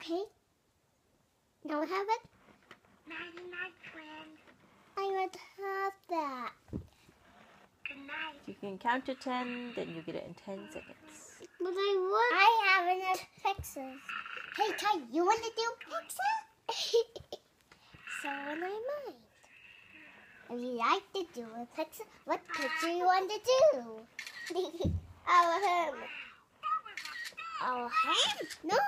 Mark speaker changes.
Speaker 1: Okay. Now have it.
Speaker 2: Nighty night, friend.
Speaker 1: I want to have that.
Speaker 2: Good night.
Speaker 3: If you can count to 10, then you get it in 10 seconds.
Speaker 1: But I want. I have enough pixels. Hey, Kai, you want to do pixel? so when I mind. If you like to do a pixel, what picture you want to do? Our him. Our him? No.